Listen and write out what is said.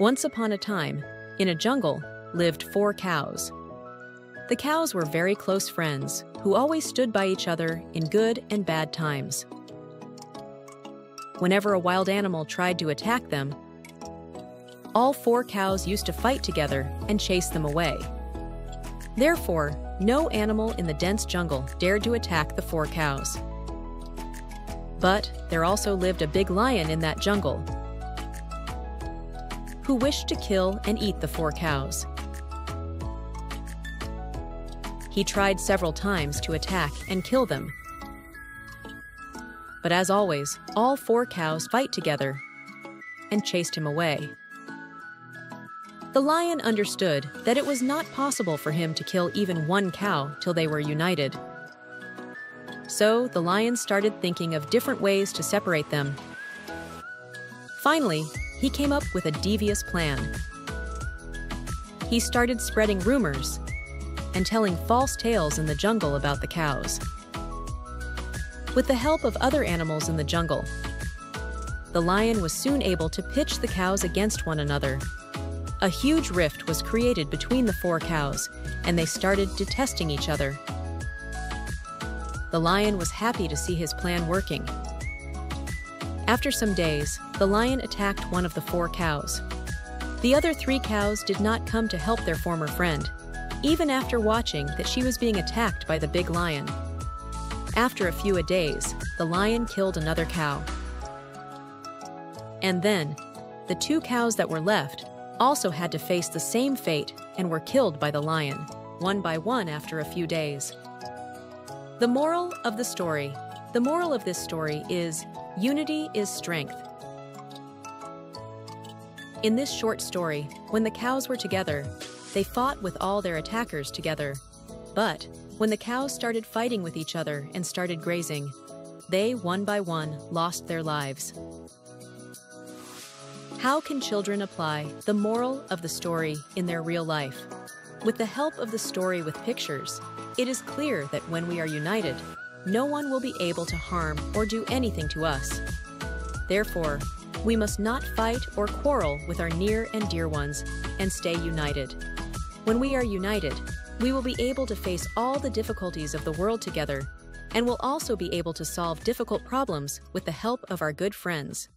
Once upon a time, in a jungle, lived four cows. The cows were very close friends who always stood by each other in good and bad times. Whenever a wild animal tried to attack them, all four cows used to fight together and chase them away. Therefore, no animal in the dense jungle dared to attack the four cows. But there also lived a big lion in that jungle who wished to kill and eat the four cows. He tried several times to attack and kill them. But as always, all four cows fight together and chased him away. The lion understood that it was not possible for him to kill even one cow till they were united. So the lion started thinking of different ways to separate them. Finally, he came up with a devious plan. He started spreading rumors and telling false tales in the jungle about the cows. With the help of other animals in the jungle, the lion was soon able to pitch the cows against one another a huge rift was created between the four cows, and they started detesting each other. The lion was happy to see his plan working. After some days, the lion attacked one of the four cows. The other three cows did not come to help their former friend, even after watching that she was being attacked by the big lion. After a few days, the lion killed another cow. And then, the two cows that were left also had to face the same fate and were killed by the lion, one by one after a few days. The moral of the story The moral of this story is unity is strength. In this short story, when the cows were together, they fought with all their attackers together. But when the cows started fighting with each other and started grazing, they, one by one, lost their lives. How can children apply the moral of the story in their real life? With the help of the story with pictures, it is clear that when we are united, no one will be able to harm or do anything to us. Therefore, we must not fight or quarrel with our near and dear ones and stay united. When we are united, we will be able to face all the difficulties of the world together and will also be able to solve difficult problems with the help of our good friends.